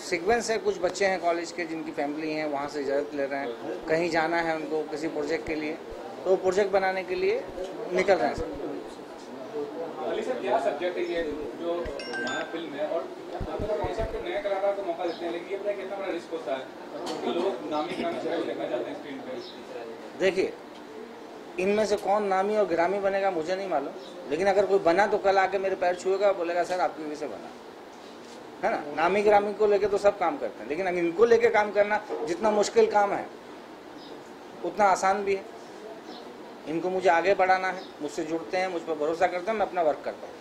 Sequence है कुछ बच्चे हैं कॉलेज के जिनकी फैमिली हैं वहाँ से इजाज़त ले रहे हैं। कहीं जाना है उनको किसी प्रोजेक्ट के लिए। तो प्रोजेक्ट बनाने के लिए निकल रहे हैं सर क्या सब्जेक्ट है ये जो फ़िल्म है? और कॉन्सेप्ट नए कलाकार को मौका देते हैं लेकिन ये बताइए कितना बड़ा रिस्क होता है लोग नामी नामी शहर देखना चाहते हैं स्क्रीन पे? देखिए इनमें से कौन नामी और ग्रामी बनेगा मुझे नहीं मालूम। लेकिन अगर कोई बना तो कल आके मेरे पैर छुएगा बोलेगा सर आपकी वजह से बना। है ना? नामी ग्रामी को लेके तो सब काम करते हैं। लेकिन अगर इनको लेके काम करना जितना मुश्किल काम है उतना आसान भी है। इनको मुझे आगे बढ़ाना है मुझसे जुड़ते हैं मुझ पर भरोसा करते हैं मैं अपना वर्क करता हूँ।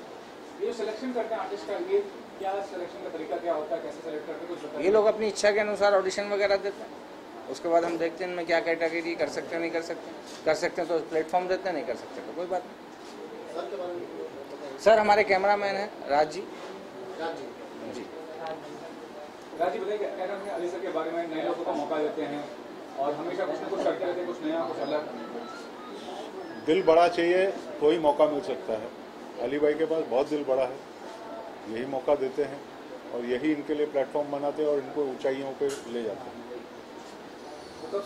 ये सिलेक्शन करते हैं आर्टिस्ट का ये क्या सिलेक्शन का तरीका क्या होता है कैसे सेलेक्ट करते हैं ये लोग अपनी इच्छा के अनुसार ऑडिशन वगैरह देते हैं। उसके बाद हम देखते हैं इनमें क्या कैटेगरी कर सकते हैं नहीं कर सकते कर सकते हैं तो प्लेटफॉर्म देते हैं नहीं कर सकते तो कोई बात नहीं। सर हमारे कैमरामैन हैं राज जी। राज जी। जी। राज़ी बताइए क्या कहना है? अली सर के बारे में नए लोगों को मौका देते हैं और हमेशा कुछ ना कुछ करते रहते हैं कुछ नया कुछ अलग। दिल बड़ा चाहिए तो ही मौका मिल सकता है। अली भाई के पास बहुत दिल बड़ा है यही मौका देते हैं और यही इनके लिए प्लेटफॉर्म बनाते हैं और इनको ऊंचाइयों पे ले जाते हैं। तो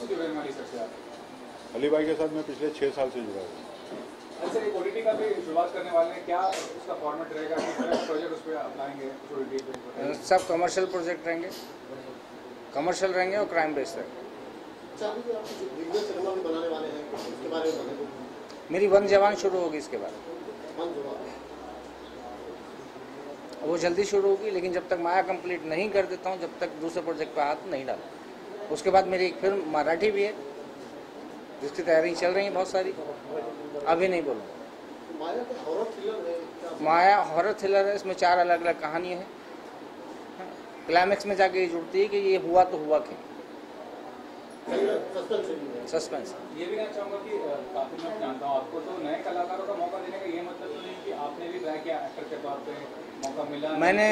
हैं अली भाई के साथ मैं पिछले छः साल से जुड़ा हूँ। अली सर एक ओटीटी का भी शुरुआत करने वाले हैं। क्या उसका फॉर्मेट रहेगा? किस प्रोजेक्ट उस पर अपनाएँगे? ओटीटी सब कमर्शियल प्रोजेक्ट रहेंगे। कमर्शियल रहेंगे और क्राइम बेस्ड रहेंगे। अच्छा अभी जो आप दिग्गज सिनेमा भी बनाने वाले हैं उसके बारे में बताइए। मेरी वन जवान शुरू होगी इसके बाद वो जल्दी शुरू होगी लेकिन जब तक माया कंप्लीट नहीं कर देता हूँ जब तक दूसरे प्रोजेक्ट पे हाथ नहीं डालता उसके बाद मेरी एक फ़िल्म मराठी भी है। जिसकी तैयारी चल रही है बहुत सारी। अभी नहीं बोलूँगा। माया हॉरर थ्रिलर है इसमें चार अलग अलग कहानियाँ हैं। क्लाइमैक्स में जाके ये जुड़ती है कि ये हुआ तो हुआ क्या? सस्पेंस ये भी कहना चाहूँगा कि काफ़ी मैं जानता हूँ आपको तो नए कलाकारों का मौका देने का ये मतलब तो नहीं कि आपने भी ट्राई किया एक्टर के तौर पे मौका मिला। मैंने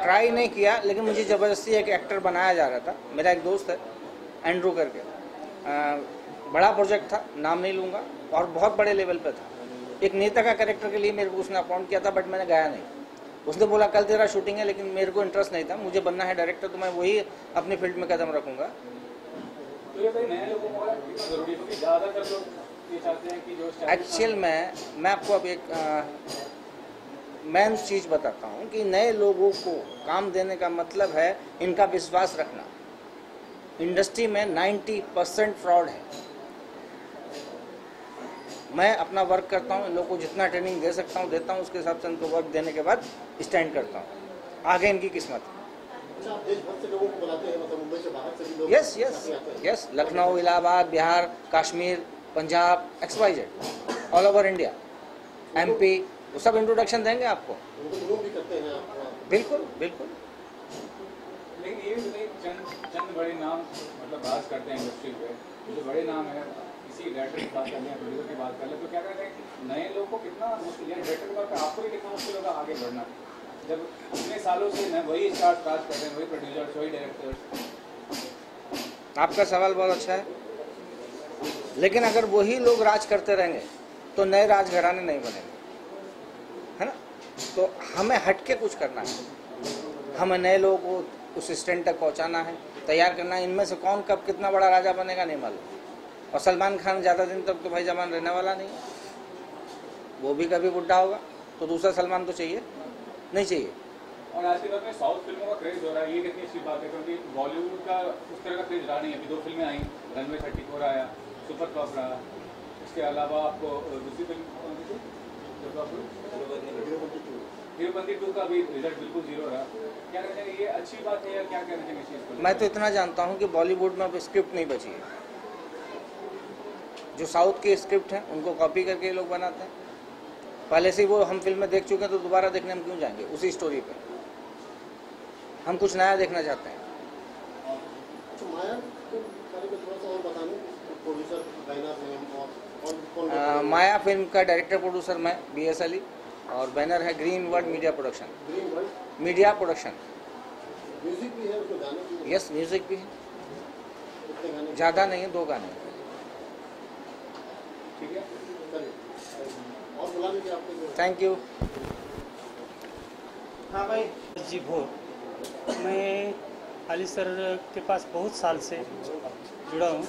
ट्राई नहीं किया लेकिन मुझे ज़बरदस्ती एक एक्टर बनाया जा रहा था। मेरा एक दोस्त है एंड्रू करके। बड़ा प्रोजेक्ट था नाम नहीं लूँगा और बहुत बड़े लेवल पे था। एक नेता का कैरेक्टर के लिए मेरे को उसने अपॉइंट किया था बट मैंने गया नहीं। उसने बोला कल तेरा शूटिंग है लेकिन मेरे को इंटरेस्ट नहीं था। मुझे बनना है डायरेक्टर तो मैं वही अपने फ़ील्ड में कदम रखूँगा। तो एक्चुअल में मैं आपको अब एक मेन चीज़ बताता हूँ कि नए लोगों को काम देने का मतलब है इनका विश्वास रखना। इंडस्ट्री में 90 परसेंट फ्रॉड है। मैं अपना वर्क करता हूँ, इन लोगों को जितना ट्रेनिंग दे सकता हूँ, देता हूँ, उसके हिसाब से उनको वर्क देने के बाद स्टैंड करता हूँ। आगे इनकी किस्मत। Yes yes yes Lucknow, Allahabad, Bihar, Kashmir, Punjab X Y Z all over India M P वो सब इंट्रोडक्शन देंगे आपको। बिल्कुल बिल्कुल। लेकिन ये चंद चंद बड़े नाम मतलब बात करते हैं इंडस्ट्री पे, जो बड़े नाम है किसी की बात कर लें की बात कर लें तो क्या कहते हैं नए लोगों को कितना मुश्किल है आपको कितना मुश्किल होगा आगे बढ़ना। जब इतने सालों से न वही स्टार्स काज कर रहे हैं, वही प्रोड्यूसर्स वही डायरेक्टर्स आपका सवाल बहुत अच्छा है। लेकिन अगर वही लोग राज करते रहेंगे तो नए राजघराने नहीं बनेंगे। है ना? तो हमें हटके कुछ करना है। हमें नए लोगों को उस स्टैंड तक पहुंचाना है। तैयार करना है। इनमें से कौन कब कितना बड़ा राजा बनेगा, नहीं मालूम। और सलमान खान ज़्यादा दिन तक तो भाई जमान रहने वाला नहीं। है वो भी कभी बुढ़ा होगा तो दूसरा सलमान तो चाहिए। नहीं चाहिए। और आज के दौर में साउथ फ़िल्मों का क्रेज हो रहा है ये कितनी अच्छी बात है क्योंकि बॉलीवुड का उस तरह का क्रेज रहा नहीं अभी दो फ़िल्में आई रनवे थर्टी फोर आया सुपर फ्लॉप रहा इसके अलावा आपको दूसरी फ़िल्म कौन सी थी? जो flop हुई? हीरोपंती टू का भी रिज़ल्ट बिल्कुल ज़ीरो रहा। क्या कहते हैं ये अच्छी बात है या क्या कहना चाहिए मैं तो इतना जानता हूँ कि बॉलीवुड में अब स्क्रिप्ट नहीं बची है। जो साउथ के स्क्रिप्ट हैं उनको कॉपी करके ये लोग बनाते हैं। पहले से वो हम फ़िल्में देख चुके हैं तो दोबारा देखने हम क्यों जाएँगे? उसी स्टोरी पे। हम कुछ नया देखना चाहते हैं। अच्छा माया फ़िल्म का डायरेक्टर प्रोड्यूसर मैं बी एस अली और बैनर है green world media production media production music भी है यस म्यूज़िक भी है? ज़्यादा नहीं है दो गाने हैं। ठीक है? और बुला लीजिए आपको थैंक यू हाँ भाई। जी भोर मैं अली सर के पास बहुत साल से जुड़ा हूँ।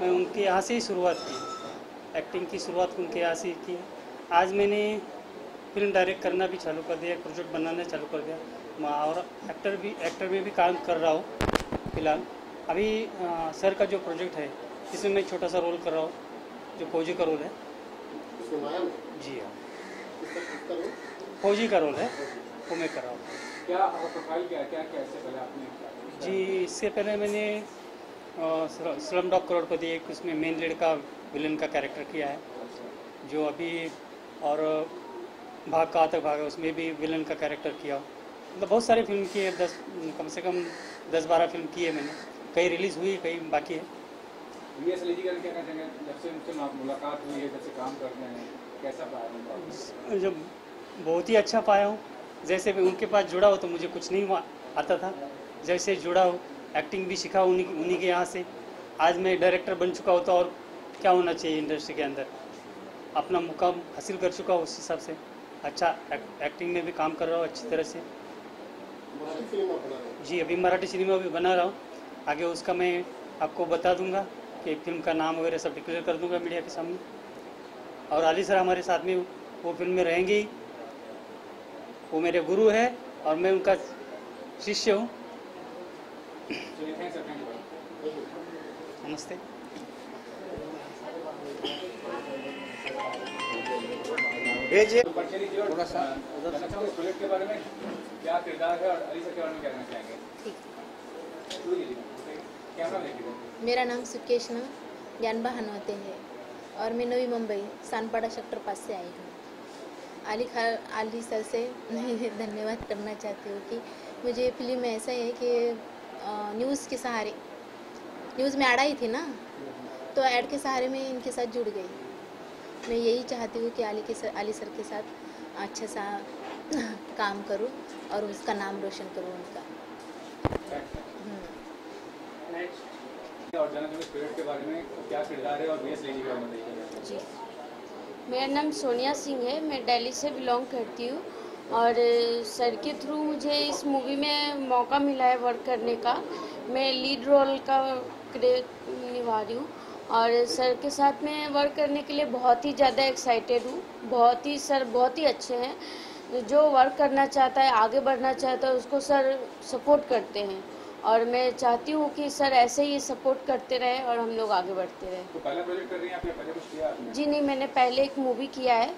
मैं उनके यहाँ से ही शुरुआत की। एक्टिंग की शुरुआत उनके यहाँ से ही की। आज मैंने फ़िल्म डायरेक्ट करना भी चालू कर दिया प्रोजेक्ट बनाना चालू कर दिया। मैं और एक्टर भी एक्टर में भी काम कर रहा हूँ फ़िलहाल। अभी अ, सर का जो प्रोजेक्ट है इसमें मैं छोटा सा रोल कर रहा हूँ। जो फौजी का रोल है। जी हाँ। फौजी का रोल है। वो मैं कर रहा हूँ। क्या प्रोफ़ाइल क्या क्या क्या इससे पहले आपने जी इससे पहले मैंने स्लम डॉग करोड़पति एक उसमें मेन लीड का विलन का कैरेक्टर किया है। जो अभी और भाग का आतक भाग है उसमें भी विलन का कैरेक्टर किया। मतलब बहुत सारी फ़िल्म की है दस कम से कम दस बारह फ़िल्म की है मैंने। कई रिलीज़ हुई कई बाकी है। वी एस एलिजी क्या कहना जब से उनसे मुलाकात हुई है जब से काम कर रहे हैं कैसा पाया जब बहुत ही अच्छा पाया हूँ। जैसे मैं उनके पास जुड़ा हो तो मुझे कुछ नहीं आता था। जैसे जुड़ा हो एक्टिंग भी सीखा उन्हीं उन्हीं के यहाँ से। आज मैं डायरेक्टर बन चुका हूँ तो और क्या होना चाहिए इंडस्ट्री के अंदर? अपना मुकाम हासिल कर चुका हूँ उस हिसाब से। अच्छा एक, एक्टिंग में भी काम कर रहा हूँ अच्छी तरह से। मराठी फ़िल्म आप बना रहे हैं? जी अभी मराठी सिनेमा भी बना रहा हूँ। आगे उसका मैं आपको बता दूँगा। कि फ़िल्म का नाम वगैरह सब डिक्लेयर कर दूँगा मीडिया के सामने। और अली सर हमारे साथ में वो फ़िल्म में रहेंगे। वो मेरे गुरु है और मैं उनका शिष्य हूँ। चलिए थैंक सर थैंक यू नमस्ते। भेजिए। थोड़ा सा के बारे में क्या किरदार है और अली सर के बारे में क्या कहना चाहेंगे? मेरा नाम सुकेश सुकेशना ज्ञानबा हनवते है। और मैं नवी मुंबई सानपाड़ा सेक्टर पास से आई हूँ। अली खा अली सर से मैं धन्यवाद करना चाहती हूँ कि मुझे फ़िल्म में ऐसा है कि न्यूज़ के सहारे न्यूज़ में ऐड आई थी ना? तो ऐड के सहारे में इनके साथ जुड़ गई। मैं यही चाहती हूँ कि अली के सर अली सर के साथ अच्छा सा काम करूँ और उसका नाम रोशन करूँ उनका। और के बारे में क्या किरदार है और जी। मेरा नाम सोनिया सिंह है, मैं दिल्ली से बिलोंग करती हूँ और सर के थ्रू मुझे इस मूवी में मौका मिला है वर्क करने का। मैं लीड रोल का निभा रही हूँ और सर के साथ में वर्क करने के लिए बहुत ही ज़्यादा एक्साइटेड हूँ। बहुत ही, सर बहुत ही अच्छे हैं। जो वर्क करना चाहता है, आगे बढ़ना चाहता है, उसको सर सपोर्ट करते हैं। और मैं चाहती हूँ कि सर ऐसे ही सपोर्ट करते रहे और हम लोग आगे बढ़ते रहें। तो पहला प्रोजेक्ट कर रही हैं आप या पहले कुछ किया आपने? जी नहीं मैंने पहले एक मूवी किया है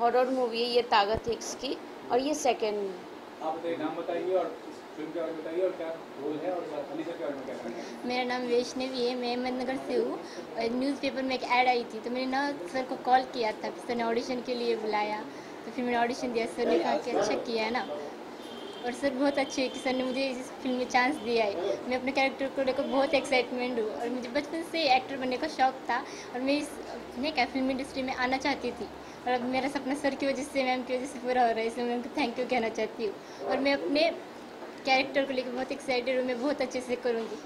हॉरर मूवी है ये ताकत हिक्स की और ये सेकेंड में आप बताइए नाम बताइए और इस फ़िल्म के बारे में बताइए और क्या रोल है और अली सर के बारे में क्या कहना है? मेरा नाम वैष्णवी है मैं अहमदनगर से हूँ। और न्यूज़पेपर में एक ऐड आई थी तो मैंने ना सर को कॉल किया था सर ने ऑडिशन के लिए बुलाया। तो फिर मैंने ऑडिशन दिया सर ने कहा कि अच्छा किया है ना। और सर बहुत अच्छे है कि सर ने मुझे इस फ़िल्म में चांस दिया है। मैं अपने कैरेक्टर को लेकर बहुत एक्साइटमेंट हूँ और मुझे बचपन से एक्टर बनने का शौक था और मैं इस, मैं क्या फ़िल्म इंडस्ट्री में आना चाहती थी और अब मेरा सपना सर की वजह से मैम की वजह से पूरा हो रहा है, इसलिए मैं उनको थैंक यू कहना चाहती हूँ। और मैं अपने कैरेक्टर को लेकर बहुत एक्साइटेड हूँ, मैं बहुत अच्छे से करूँगी।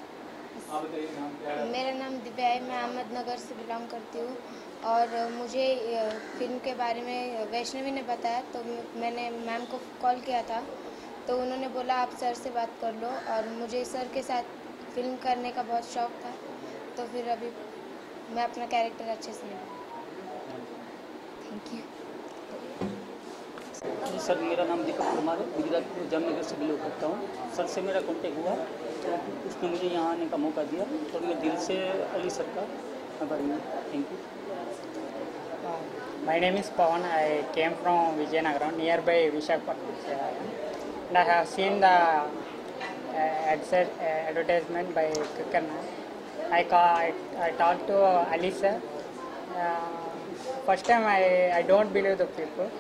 मेरा नाम दिव्या है, मैं अहमदनगर से बिलोंग करती हूँ और मुझे फ़िल्म के बारे में वैष्णवी ने बताया तो मैंने मैम को कॉल किया था। तो उन्होंने बोला आप सर से बात कर लो। और मुझे सर के साथ फ़िल्म करने का बहुत शौक था। तो फिर अभी मैं अपना कैरेक्टर अच्छे से निभाऊँ थैंक यू जी सर मेरा नाम दीपक कुमार है। गुजरात जामनगर से बिलोंग करता हूँ। सर से मेरा कॉन्टेक्ट हुआ। तो उसने मुझे यहाँ आने का मौका दिया और मैं दिल से अली सर का आभारी हूँ। Thank you My name is Pawan. I came from Vijayanagaram, nearby Visakhapatnam. And I have seen the uh, uh, advertisement by Kikarna. I, call, I, I talked to Ali sir. Uh, first time I, I don't believe the people.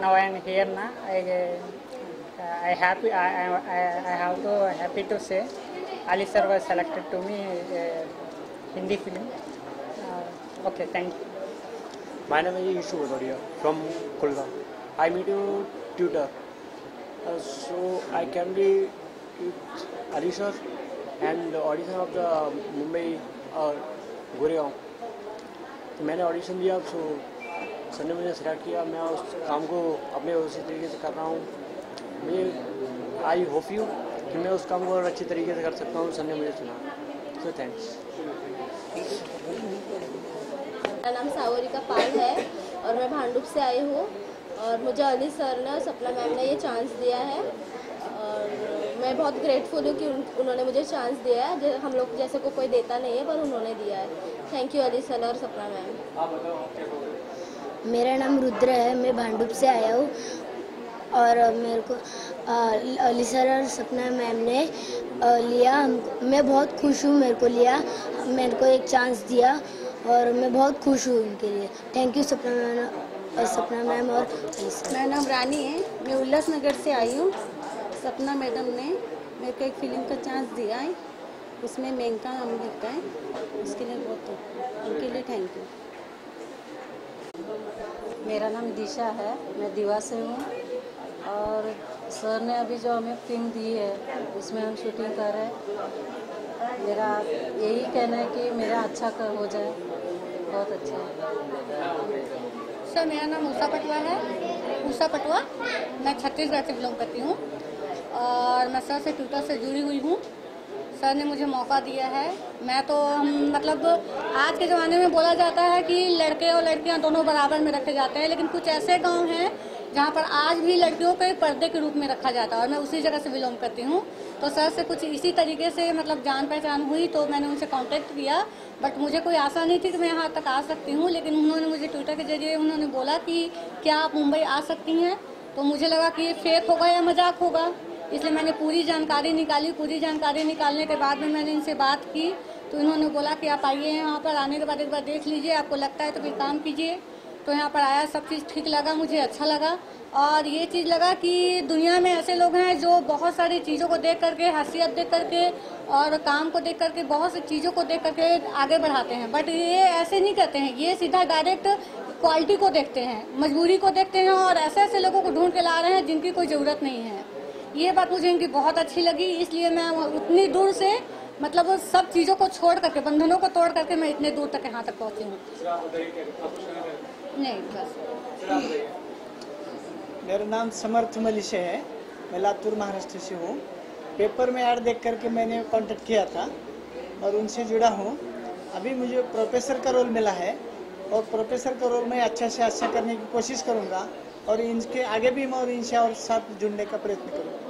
Now I am here now. I, uh, I happy. I, I, I- have to happy to say Ali sir was selected to me uh, Hindi film. Uh, okay, thank you. My name is Yusuf Bhadodia from Kulgam. I meet you tutor. Uh, so I can be sir and audition of the Mumbai और गुरेगांव तो मैंने audition दिया so sir ने मुझे select किया। मैं उस काम को अपने उसी तरीके से कर रहा हूँ। मैं आई होप यू कि मैं उस काम को और अच्छी तरीके से कर सकता हूँ सर ने मुझे चुना सो थैंक्स मेरा नाम सावरिका पाल है और मैं भांडुप से आई हूँ। और मुझे अली सर ने और सपना मैम ने ये चांस दिया है। और मैं बहुत ग्रेटफुल हूँ कि उन, उन्होंने मुझे चांस दिया है। हम लोग जैसे को कोई देता नहीं है पर उन्होंने दिया है। थैंक यू अली सर और सपना मैम। मेरा नाम रुद्र है मैं भांडुप से आया हूँ। और मेरे को अली सर और सपना मैम ने लिया। मैं बहुत खुश हूँ मेरे को लिया। मेरे को एक चांस दिया और मैं बहुत खुश हूँ उनके लिए। Thank you Sapna ma'am. Sapna ma'am और मेरा नाम रानी है। मैं उल्लासनगर से आई हूँ। सपना मैडम ने मेरे को एक फ़िल्म का चांस दिया है। उसमें मेनका नाम लिखा है। उसके लिए बहुत उनके लिए थैंक यू। मेरा नाम दिशा है। मैं दीवा से हूँ। और सर ने अभी जो हमें फ़िल्म दी है उसमें हम शूटिंग कर रहे हैं। मेरा यही कहना है कि मेरा अच्छा कर हो जाए। बहुत अच्छा। है सर, मेरा नाम ऊषा पटवा है। ऊषा पटवा मैं छत्तीसगढ़ से बिलोंग करती हूँ और मैं सर से ट्विटर से जुड़ी हुई हूँ। सर ने मुझे मौका दिया है। मैं तो मतलब आज के ज़माने में बोला जाता है कि लड़के और लड़कियाँ दोनों बराबर में रखे जाते हैं, लेकिन कुछ ऐसे गाँव हैं जहाँ पर आज भी लड़कियों को पर्दे के रूप में रखा जाता है और मैं उसी जगह से बिलोंग करती हूँ। तो सर से कुछ इसी तरीके से मतलब जान पहचान हुई तो मैंने उनसे कांटेक्ट किया। बट मुझे कोई आशा नहीं थी कि मैं यहाँ तक आ सकती हूँ, लेकिन उन्होंने मुझे ट्विटर के ज़रिए उन्होंने बोला कि क्या आप मुंबई आ सकती हैं? तो मुझे लगा कि ये फेक होगा या मज़ाक होगा। इसलिए मैंने पूरी जानकारी निकाली। पूरी जानकारी निकालने के बाद में मैंने इनसे बात की। तो इन्होंने बोला कि आप आइए यहाँ पर, आने के बाद एक बार देख लीजिए। आपको लगता है तो फिर काम कीजिए। तो यहाँ पर आया, सब चीज़ ठीक लगा, मुझे अच्छा लगा। और ये चीज़ लगा कि दुनिया में ऐसे लोग हैं जो बहुत सारी चीज़ों को देख करके, हैसियत देख करके और काम को देख करके, बहुत सी चीज़ों को देख करके आगे बढ़ाते हैं। बट ये ऐसे नहीं करते हैं, ये सीधा डायरेक्ट क्वालिटी को देखते हैं, मजबूरी को देखते हैं और ऐसे ऐसे लोगों को ढूंढ के ला रहे हैं जिनकी कोई ज़रूरत नहीं है। ये बात मुझे इनकी बहुत अच्छी लगी, इसलिए मैं उतनी दूर से मतलब वो सब चीज़ों को छोड़ करके, बंधनों को तोड़ करके मैं इतने दूर तक यहाँ तक पहुँची हूँ। नहीं, बस। मेरा नाम समर्थ मलिशे है। मैं लातूर महाराष्ट्र से हूँ। पेपर में ऐड देख करके मैंने कांटेक्ट किया था और उनसे जुड़ा हूँ। अभी मुझे प्रोफेसर का रोल मिला है और प्रोफेसर का रोल मैं अच्छा से अच्छा करने की कोशिश करूँगा और इनके आगे भी मैं और इनसे और साथ जुड़ने का प्रयत्न करूँगा।